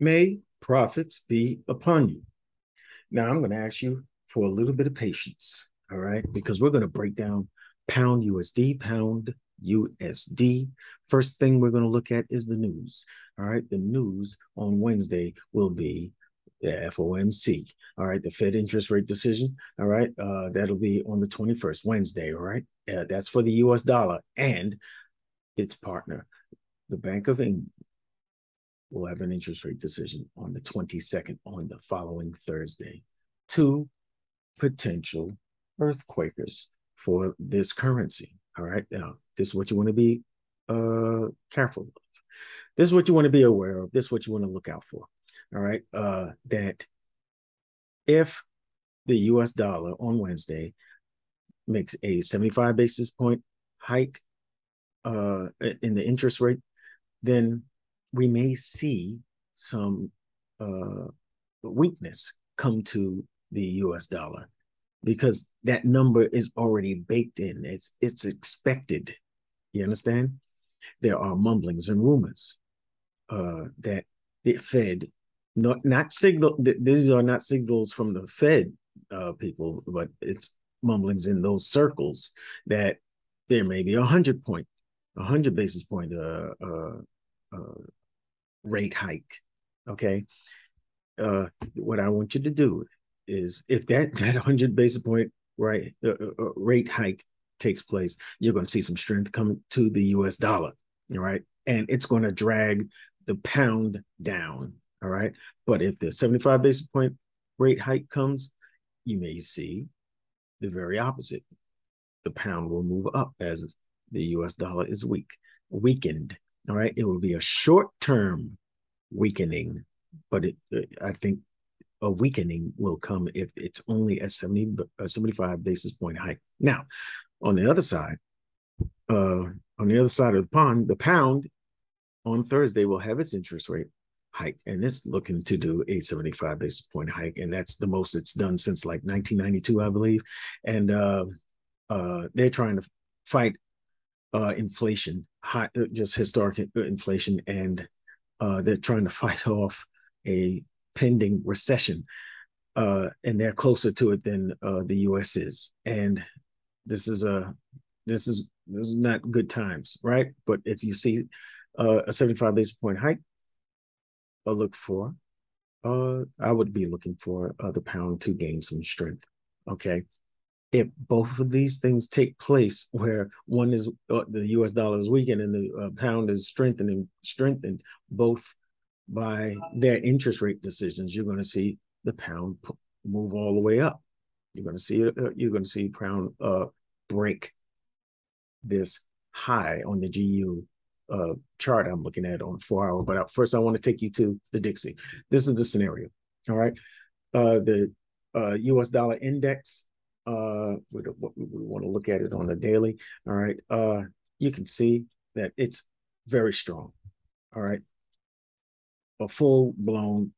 May profits be upon you. Now, I'm going to ask you for a little bit of patience, all right? Because we're going to break down pound USD, pound USD. First thing we're going to look at is the news, all right? The news on Wednesday will be the FOMC, all right? The Fed interest rate decision, all right? Uh, that'll be on the 21st, Wednesday, all right? Uh, that's for the US dollar and its partner, the Bank of England will have an interest rate decision on the 22nd on the following Thursday. Two potential earthquakers for this currency. All right. Now, this is what you want to be uh, careful of. This is what you want to be aware of. This is what you want to look out for. All right. Uh, that if the US dollar on Wednesday makes a 75 basis point hike uh, in the interest rate, then we may see some uh, weakness come to the U.S. dollar because that number is already baked in. It's it's expected. You understand? There are mumblings and rumors uh, that the Fed, not not signal. These are not signals from the Fed uh, people, but it's mumblings in those circles that there may be a hundred point, a hundred basis point uh, uh, uh rate hike. Okay. Uh, what I want you to do is if that that 100 basis point right uh, uh, uh, rate hike takes place, you're going to see some strength come to the US dollar. All right. And it's going to drag the pound down. All right. But if the 75 basis point rate hike comes, you may see the very opposite. The pound will move up as the US dollar is weak, weakened. All right. It will be a short term weakening, but it, I think a weakening will come if it's only a 70, a 75 basis point hike. Now, on the other side, uh, on the other side of the pond, the pound on Thursday will have its interest rate hike, and it's looking to do a 75 basis point hike, and that's the most it's done since like 1992, I believe. And uh, uh, they're trying to fight uh, inflation, high, just historic inflation, and uh, they're trying to fight off a pending recession, uh, and they're closer to it than uh, the U.S. is. And this is a this is this is not good times, right? But if you see uh, a 75 basis point hike, I'll look for. Uh, I would be looking for uh, the pound to gain some strength. Okay, if both of these things take place, where one is uh, the U.S. dollar is weakened and the uh, pound is strengthening, strengthened both by their interest rate decisions, you're going to see the pound move all the way up. You're going to see uh, you're going to see pound uh, break this high on the GU uh, chart I'm looking at on four hour. But first, I want to take you to the Dixie. This is the scenario. All right, uh, the U.S. dollar index uh we, we want to look at it on a daily all right? Uh you can see that it's very strong all right? A full blown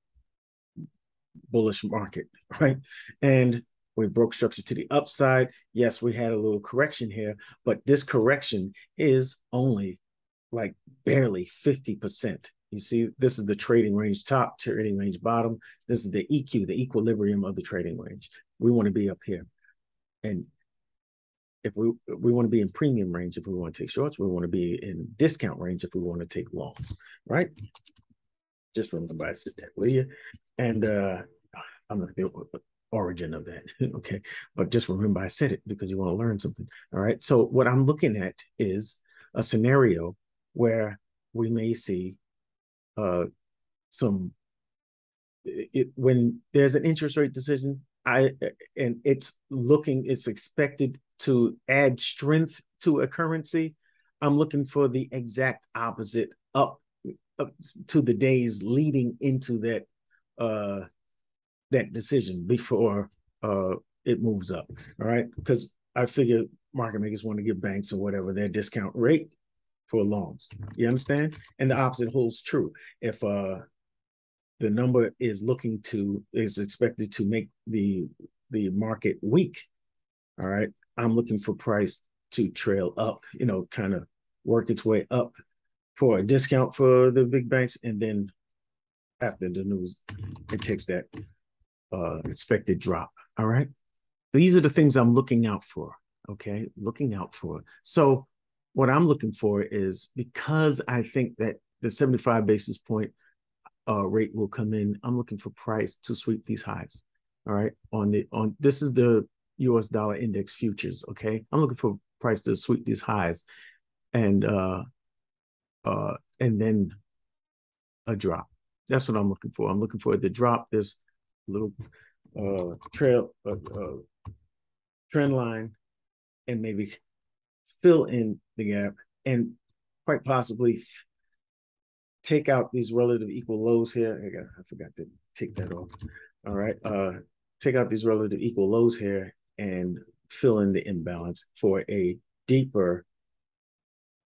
bullish market right? And we broke structure to the upside. Yes we had a little correction here but this correction is only like barely 50% you see this is the trading range top trading range bottom. This is the eq the equilibrium of the trading range. We want to be up here and if we we want to be in premium range if we want to take shorts, we want to be in discount range if we want to take longs, right? Just remember I said that, will you? And uh I'm not the origin of that, okay? But just remember I said it because you want to learn something. All right. So what I'm looking at is a scenario where we may see uh some it, when there's an interest rate decision I and it's looking, it's expected to add strength to a currency. I'm looking for the exact opposite up, up to the days leading into that uh that decision before uh it moves up. All right. Because I figure market makers want to give banks or whatever their discount rate for loans. You understand? And the opposite holds true. If uh the number is looking to is expected to make the the market weak all right i'm looking for price to trail up you know kind of work its way up for a discount for the big banks and then after the news, it takes that uh, expected drop. All right. These are the things I'm looking out for. Okay. Looking out for. So, what I'm looking for is because I think that the 75 basis point uh, rate will come in, I'm looking for price to sweep these highs. All right. On the, on this is the US dollar index futures. Okay. I'm looking for price to sweep these highs and, uh, uh, and then a drop. That's what I'm looking for. I'm looking for the drop this little uh, trail uh, uh, trend line and maybe fill in the gap and quite possibly take out these relative equal lows here. I, I forgot to take that off. All right. Uh, take out these relative equal lows here and fill in the imbalance for a deeper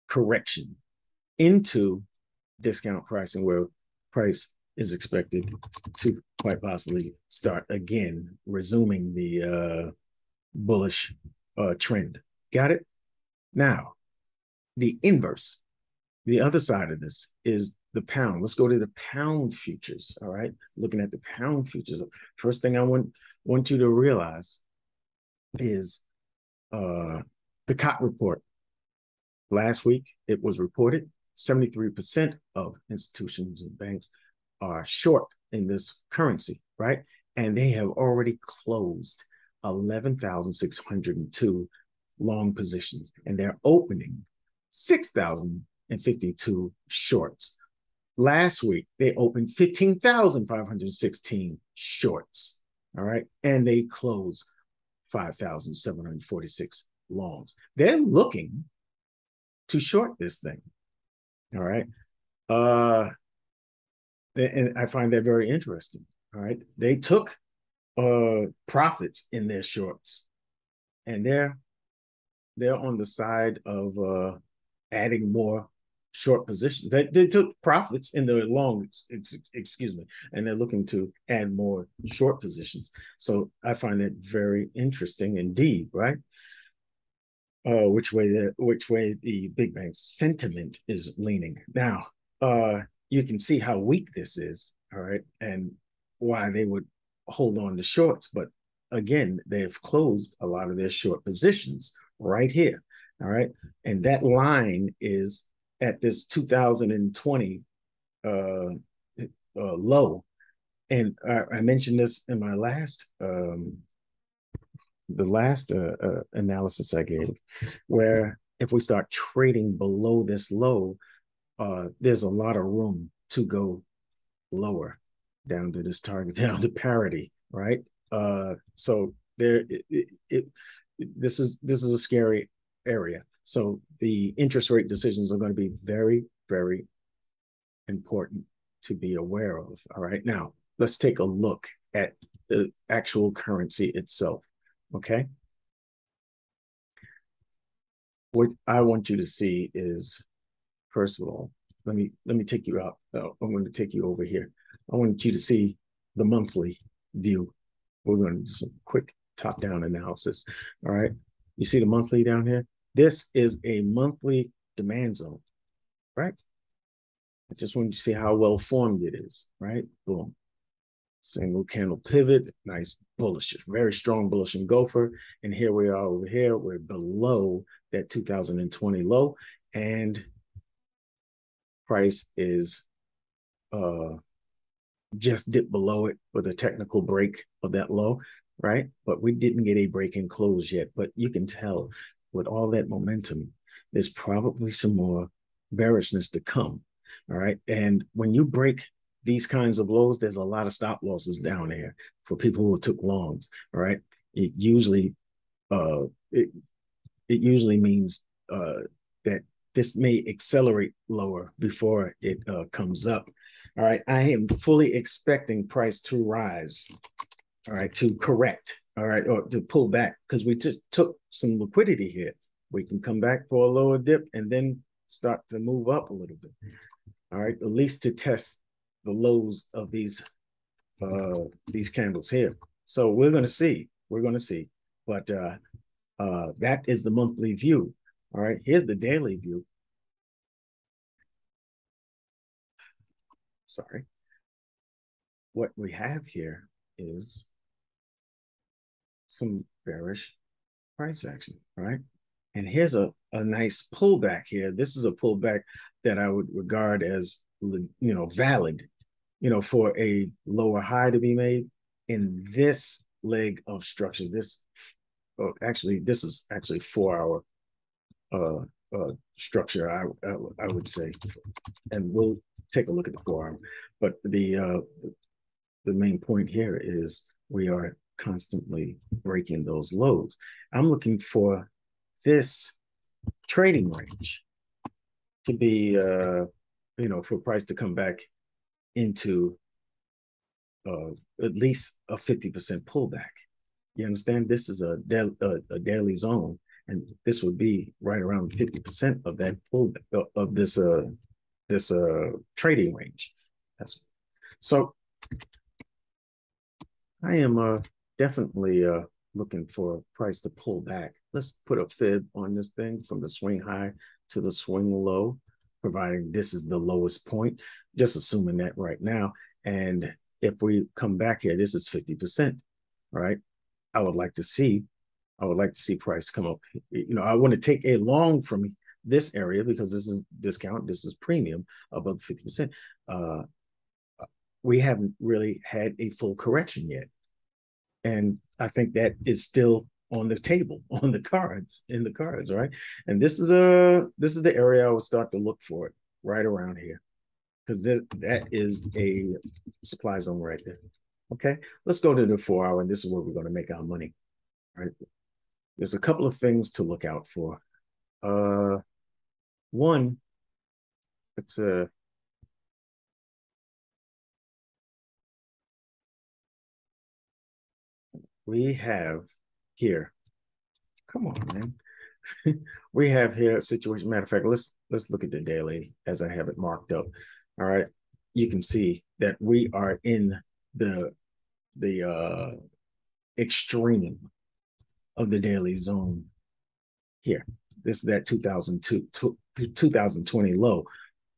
correction into discount pricing where price is expected to quite possibly start again, resuming the uh, bullish uh, trend. Got it? Now, the inverse, the other side of this is the pound. Let's go to the pound futures. All right, looking at the pound futures. First thing I want want you to realize is uh, the COT report. Last week, it was reported 73% of institutions and banks are short in this currency, right? And they have already closed 11,602 long positions, and they're opening 6,052 shorts. Last week, they opened 15,516 shorts, all right? And they closed 5,746 longs. They're looking to short this thing, all right? Uh, and I find that very interesting. All right, they took uh, profits in their shorts, and they're they're on the side of uh, adding more short positions. They, they took profits in their long, excuse me, and they're looking to add more short positions. So I find that very interesting indeed, right? Uh, which way the which way the big bank sentiment is leaning now. Uh, you can see how weak this is, all right, and why they would hold on to shorts. But again, they've closed a lot of their short positions right here, all right, and that line is at this 2020 uh, uh, low. And I, I, mentioned this in my last um, the last uh, uh, analysis I gave, where if we start trading below this low, uh, there's a lot of room to go lower down to this target, down to parity, right? Uh, so there, it, it, it, this is this is a scary area. So the interest rate decisions are going to be very, very important to be aware of. All right, now let's take a look at the actual currency itself. Okay. What I want you to see is first of all, let me let me take you out. Oh, I'm going to take you over here. I want you to see the monthly view. We're going to do some quick top-down analysis. All right. You see the monthly down here? This is a monthly demand zone, right? I just want you to see how well formed it is, right? Boom. Single candle pivot, nice bullish, very strong bullish engulfer. And here we are over here. We're below that 2020 low. And price is uh just dipped below it with a technical break of that low, right? But we didn't get a break in close yet. But you can tell with all that momentum, there's probably some more bearishness to come. All right. And when you break these kinds of lows, there's a lot of stop losses down there for people who took longs. All right. It usually uh it it usually means uh that this may accelerate lower before it uh, comes up. All right, I am fully expecting price to rise. All right, to correct. All right, or to pull back because we just took some liquidity here. We can come back for a lower dip and then start to move up a little bit. All right, at least to test the lows of these uh these candles here. So we're going to see. We're going to see. But uh uh that is the monthly view. All right, here's the daily view. Sorry. what we have here is some bearish price action, right? And here's a, a nice pullback here. This is a pullback that I would regard as, you know, valid, you know, for a lower high to be made in this leg of structure. This, oh, actually, this is actually four hour uh, uh, structure, I, I, I would say, and we'll take a look at the four hour. But the uh, the main point here is we are constantly breaking those lows. I'm looking for this trading range to be, uh, you know, for price to come back into uh, at least a 50% pullback. You understand? This is a, a, a daily zone, and this would be right around 50% of that pullback uh, of this uh this uh trading range. That's so I am uh definitely uh looking for a price to pull back. Let's put a fib on this thing from the swing high to the swing low, providing this is the lowest point, just assuming that right now. And if we come back here, this is 50%, right? I would like to see, I would like to see price come up. You know, I want to take a long from this area because this is discount, this is premium above 50%. Uh, we haven't really had a full correction yet. And I think that is still on the table, on the cards, in the cards, right? And this is a this is the area I would start to look for it right around here. Because that, that is a supply zone right there. Okay, let's go to the four hour, and this is where we're going to make our money. Right? There's a couple of things to look out for. Uh one, it's a we have here, come on, man. we have here a situation. Matter of fact, let's let's look at the daily as I have it marked up. All right. You can see that we are in the the uh extreme of the daily zone here. This is that 2002 2020 low.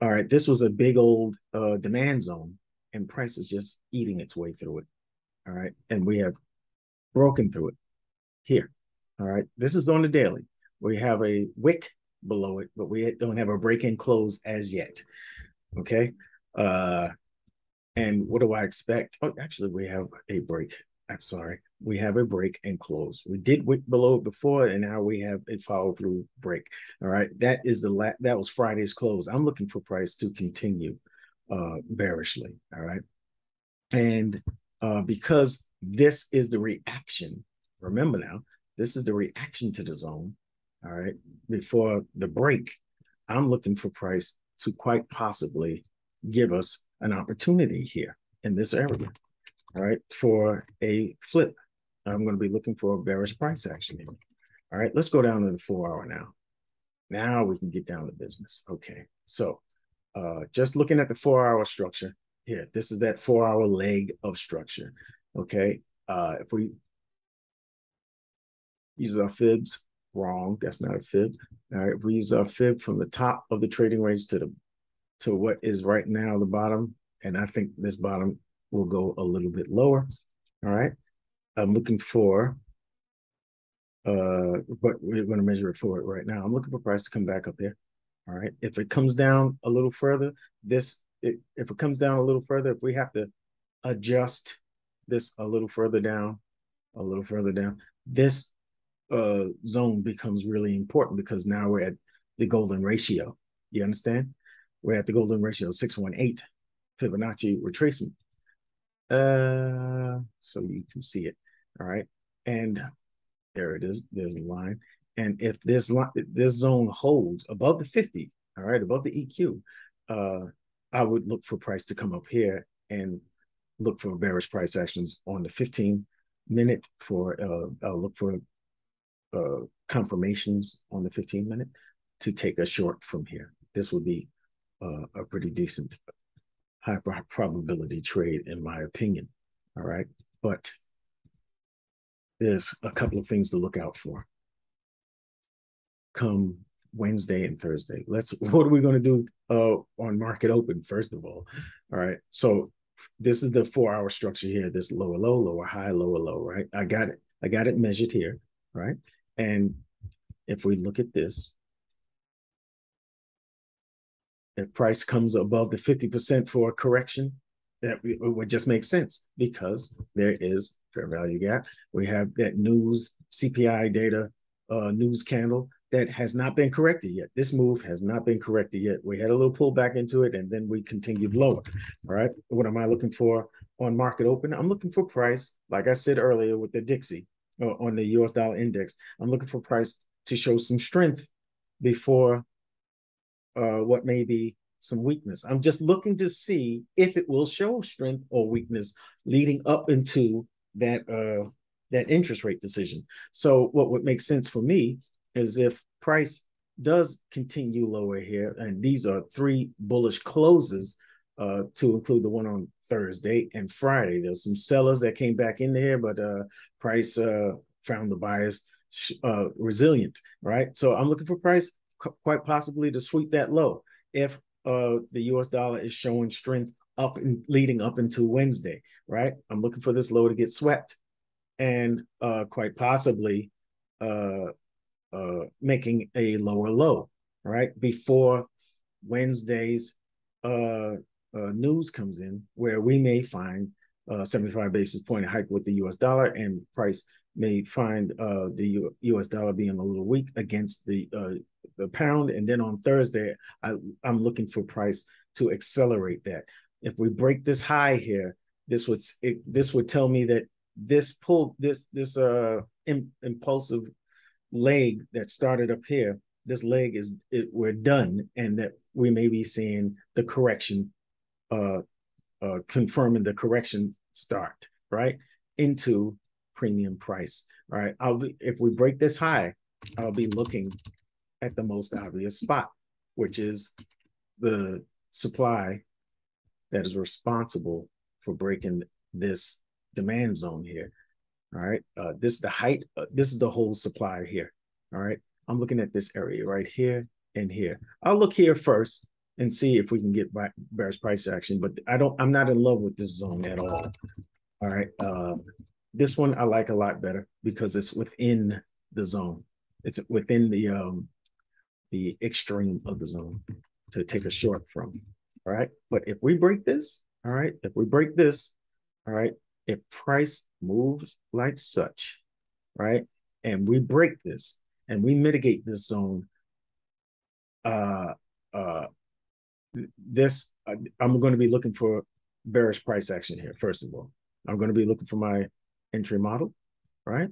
All right, this was a big old uh, demand zone, and price is just eating its way through it. All right, and we have broken through it here. All right, this is on the daily. We have a wick below it, but we don't have a break in close as yet. Okay. Uh, and what do I expect? Oh, actually, we have a break. I'm sorry. We have a break and close. We did wick below it before, and now we have a follow through break. All right. That is the la- that was Friday's close. I'm looking for price to continue uh bearishly. All right. And uh, because this is the reaction. Remember now, this is the reaction to the zone. All right. Before the break, I'm looking for price to quite possibly give us an opportunity here in this area. All right. For a flip, I'm going to be looking for a bearish price action. All right. Let's go down to the four hour now. Now we can get down to business. Okay. So uh, just looking at the four hour structure here, this is that four hour leg of structure. Okay. Uh, if we use our fibs, wrong, that's not a fib. All right. If we use our fib from the top of the trading range to the to what is right now the bottom, and I think this bottom will go a little bit lower. All right. I'm looking for uh but we're going to measure it for it right now. I'm looking for price to come back up here. All right. If it comes down a little further, this it, if it comes down a little further, if we have to adjust this a little further down, a little further down, this uh, zone becomes really important because now we're at the golden ratio. You understand? We're at the golden ratio 618 Fibonacci retracement. Uh, so you can see it. All right. And there it is. There's a line. And if this line, this zone holds above the 50, all right, above the EQ, uh, I would look for price to come up here and look for bearish price actions on the 15 minute for uh, I'll look for uh, confirmations on the 15 minute to take a short from here. This would be uh, a pretty decent high probability trade in my opinion. All right. But there's a couple of things to look out for. Come Wednesday and Thursday. Let's what are we going to do uh, on market open first of all? All right. So this is the four hour structure here. This lower low, lower high, lower low, right? I got it. I got it measured here, right? And if we look at this, if price comes above the 50% for a correction, that would just make sense because there is fair value gap. We have that news CPI data uh, news candle that has not been corrected yet. This move has not been corrected yet. We had a little pullback into it and then we continued lower. All right. What am I looking for on market open? I'm looking for price, like I said earlier with the Dixie uh, on the US dollar index. I'm looking for price to show some strength before uh, what may be some weakness. I'm just looking to see if it will show strength or weakness leading up into that uh, that interest rate decision. So what would make sense for me is if price does continue lower here, and these are three bullish closes uh, to include the one on Thursday and Friday. There's some sellers that came back in there, but uh, price uh, found the buyers uh, resilient, right? So I'm looking for price quite possibly to sweep that low if uh, the U.S. dollar is showing strength up and leading up into Wednesday, right? I'm looking for this low to get swept, and uh, quite possibly uh, uh, making a lower low, right? Before Wednesday's uh, uh, news comes in, where we may find uh, 75 basis point hike with the US dollar and price may find uh, the U US dollar being a little weak against the the pound. And then on Thursday, I, I'm looking for price to accelerate that. If we break this high here, this would it, this would tell me that this pull this this uh impulsive leg that started up here, this leg is it, we're done, and that we may be seeing the correction, uh, uh, confirming the correction start right into premium price. Right, I'll be if we break this high, I'll be looking at the most obvious spot, which is the supply that is responsible for breaking this demand zone here. All right. Uh, this is the height. Uh, this is the whole supply here. All right. I'm looking at this area right here and here. I'll look here first and see if we can get bearish price action, but I don't, I'm not in love with this zone at all. All right. Uh, this one I like a lot better because it's within the zone. It's within the, um, the extreme of the zone to take a short from. All right. But if we break this, all right, if we break this, all right, if price moves like such, right, and we break this and we mitigate this zone, uh, uh, this uh, I'm going to be looking for bearish price action here. First of all, I'm going to be looking for my entry model, right?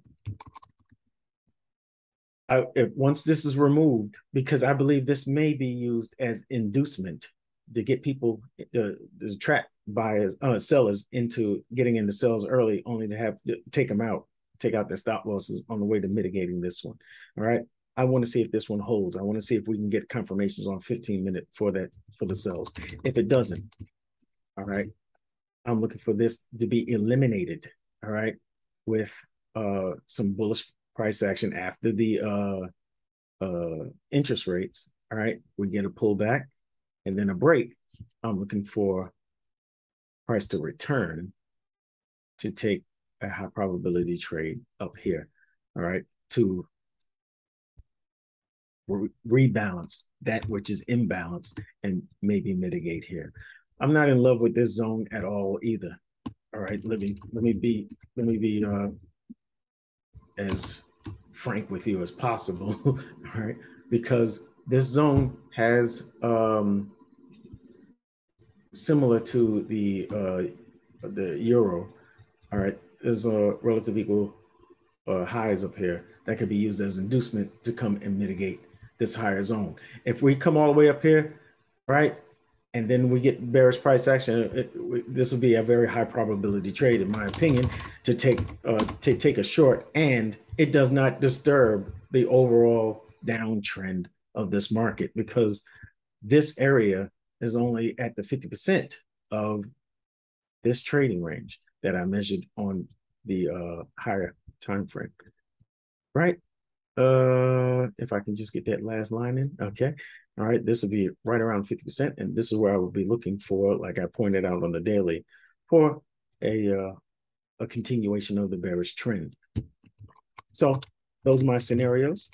I, if, once this is removed, because I believe this may be used as inducement to get people uh, to trap buyers, uh, sellers into getting into sales early, only to have to take them out, take out their stop losses on the way to mitigating this one. All right. I want to see if this one holds. I want to see if we can get confirmations on 15 minute for that for the sells. If it doesn't, all right, I'm looking for this to be eliminated. All right, with uh some bullish price action after the uh uh interest rates. All right, we get a pullback and then a break. I'm looking for price to return to take a high probability trade up here, all right, to re rebalance that which is imbalanced and maybe mitigate here. I'm not in love with this zone at all either. All right, let me let me be let me be uh, as frank with you as possible. all right, because this zone has um, similar to the uh, the euro. All right, there's a relative equal uh, highs up here that could be used as inducement to come and mitigate this higher zone. If we come all the way up here, right, and then we get bearish price action, it, it, this would be a very high probability trade, in my opinion, to take uh, to take a short, and it does not disturb the overall downtrend of this market because this area is only at the 50% of this trading range that I measured on the uh, higher time frame. Right? Uh, if I can just get that last line in. Okay. All right. This will be right around 50%. And this is where I will be looking for, like I pointed out on the daily, for a uh, a continuation of the bearish trend. So those are my scenarios.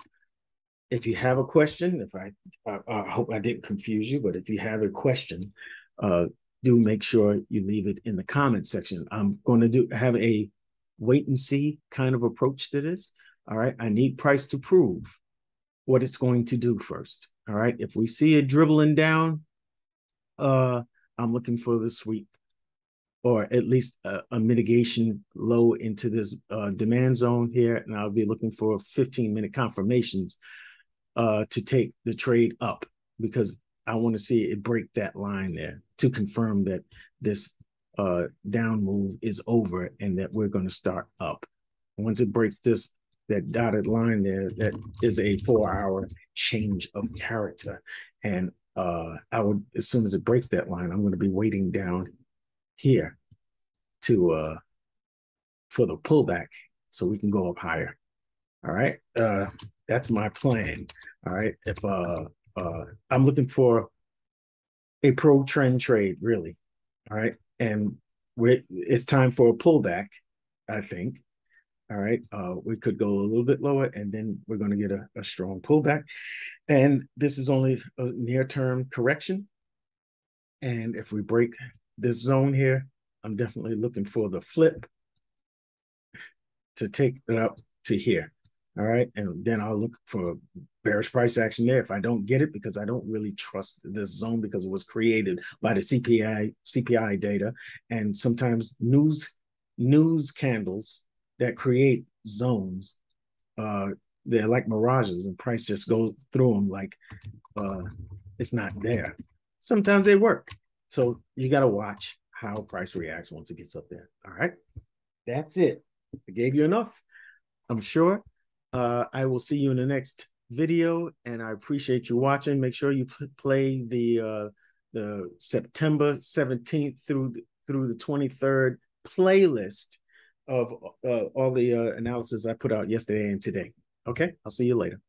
If you have a question, if I, I, I hope I didn't confuse you, but if you have a question, uh, do make sure you leave it in the comment section. I'm going to do have a wait and see kind of approach to this. All right. I need price to prove what it's going to do first. All right. If we see it dribbling down, uh, I'm looking for the sweep or at least a, a mitigation low into this uh, demand zone here. And I'll be looking for 15 minute confirmations uh, to take the trade up because I want to see it break that line there to confirm that this uh, down move is over and that we're going to start up. Once it breaks this that dotted line there, that is a four hour change of character. And uh, I would, as soon as it breaks that line, I'm going to be waiting down here to uh for the pullback so we can go up higher. All right. Uh that's my plan. All right. If uh uh I'm looking for a pro trend trade, really. All right. And we it's time for a pullback, I think. All right. Uh, we could go a little bit lower and then we're going to get a, a strong pullback. And this is only a near term correction. And if we break this zone here, I'm definitely looking for the flip to take it up to here. All right. And then I'll look for bearish price action there if I don't get it because I don't really trust this zone because it was created by the CPI CPI data. And sometimes news news candles that create zones, uh, they're like mirages and price just goes through them like uh, it's not there. Sometimes they work. So you got to watch how price reacts once it gets up there. All right. That's it. I gave you enough. I'm sure. Uh, I will see you in the next video, and I appreciate you watching. Make sure you play the uh, the September 17th through the, through the 23rd playlist of uh, all the uh, analysis I put out yesterday and today. Okay, I'll see you later.